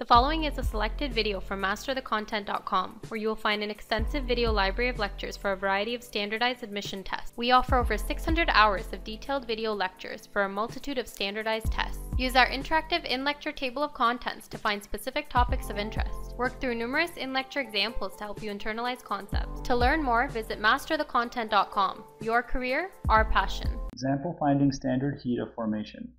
The following is a selected video from masterthecontent.com, where you will find an extensive video library of lectures for a variety of standardized admission tests. We offer over 600 hours of detailed video lectures for a multitude of standardized tests. Use our interactive in-lecture table of contents to find specific topics of interest. Work through numerous in-lecture examples to help you internalize concepts. To learn more, visit masterthecontent.com. Your career, our passion. Example finding standard heat of formation.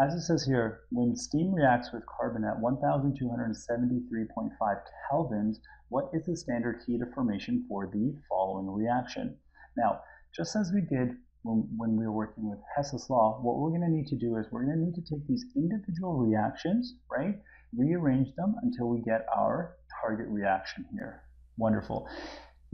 As it says here, when steam reacts with carbon at 1273.5 kelvins, what is the standard heat of formation for the following reaction? Now, just as we did when, when we were working with Hess's law, what we're going to need to do is we're going to need to take these individual reactions, right, rearrange them until we get our target reaction here. Wonderful.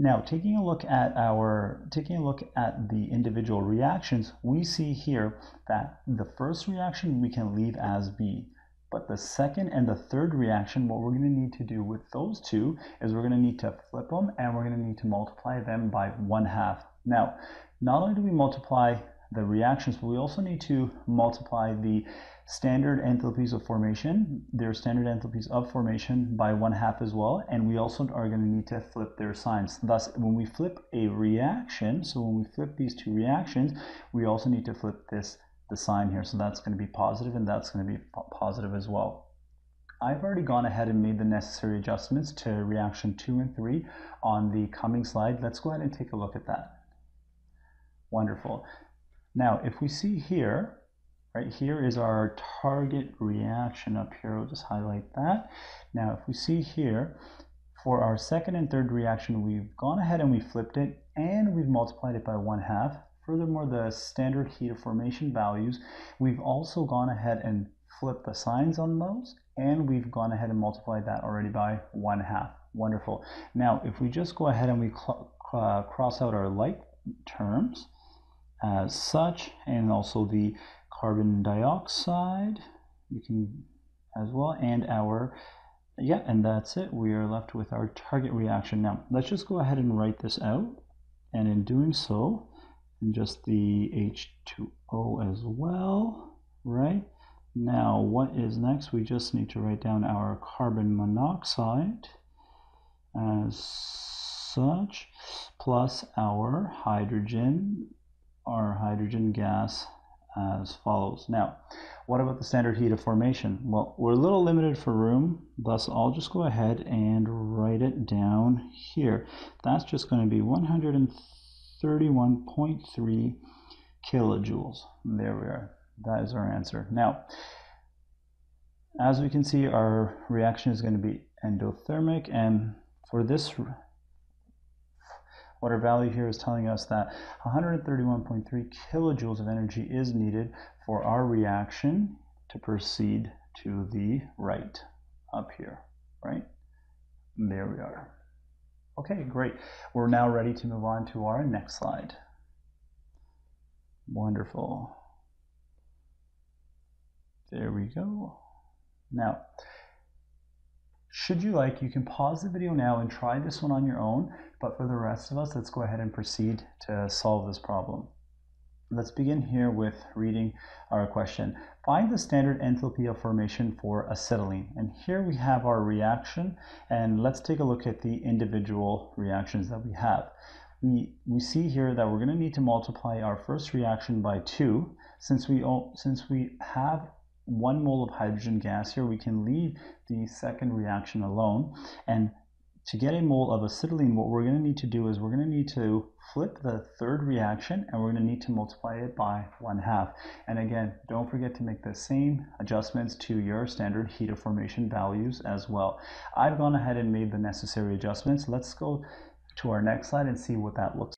Now, taking a look at our taking a look at the individual reactions, we see here that the first reaction we can leave as B. But the second and the third reaction, what we're going to need to do with those two is we're going to need to flip them and we're going to need to multiply them by one half. Now, not only do we multiply the reactions, but we also need to multiply the standard enthalpies of formation, their standard enthalpies of formation by one half as well, and we also are going to need to flip their signs. Thus, when we flip a reaction, so when we flip these two reactions, we also need to flip this the sign here. So that's going to be positive and that's going to be positive as well. I've already gone ahead and made the necessary adjustments to reaction 2 and 3 on the coming slide. Let's go ahead and take a look at that. Wonderful. Now, if we see here, Right here is our target reaction up here. We'll just highlight that. Now, if we see here, for our second and third reaction, we've gone ahead and we flipped it and we've multiplied it by one half. Furthermore, the standard heat of formation values, we've also gone ahead and flipped the signs on those and we've gone ahead and multiplied that already by one half. Wonderful. Now, if we just go ahead and we uh, cross out our like terms as such and also the carbon dioxide you can as well and our yeah and that's it. We are left with our target reaction. Now let's just go ahead and write this out and in doing so and just the H2O as well right? Now what is next? We just need to write down our carbon monoxide as such plus our hydrogen our hydrogen gas as follows. Now, what about the standard heat of formation? Well, we're a little limited for room, thus I'll just go ahead and write it down here. That's just going to be 131.3 kilojoules. There we are. That is our answer. Now, as we can see, our reaction is going to be endothermic, and for this what our value here is telling us that 131.3 kilojoules of energy is needed for our reaction to proceed to the right up here, right? There we are. Okay, great. We're now ready to move on to our next slide. Wonderful. There we go. Now, should you like, you can pause the video now and try this one on your own, but for the rest of us, let's go ahead and proceed to solve this problem. Let's begin here with reading our question. Find the standard enthalpy of formation for acetylene. And here we have our reaction, and let's take a look at the individual reactions that we have. We, we see here that we're going to need to multiply our first reaction by 2. Since we, since we have one mole of hydrogen gas here, we can leave the second reaction alone. And to get a mole of acetylene, what we're going to need to do is we're going to need to flip the third reaction and we're going to need to multiply it by one half. And again, don't forget to make the same adjustments to your standard heat of formation values as well. I've gone ahead and made the necessary adjustments. Let's go to our next slide and see what that looks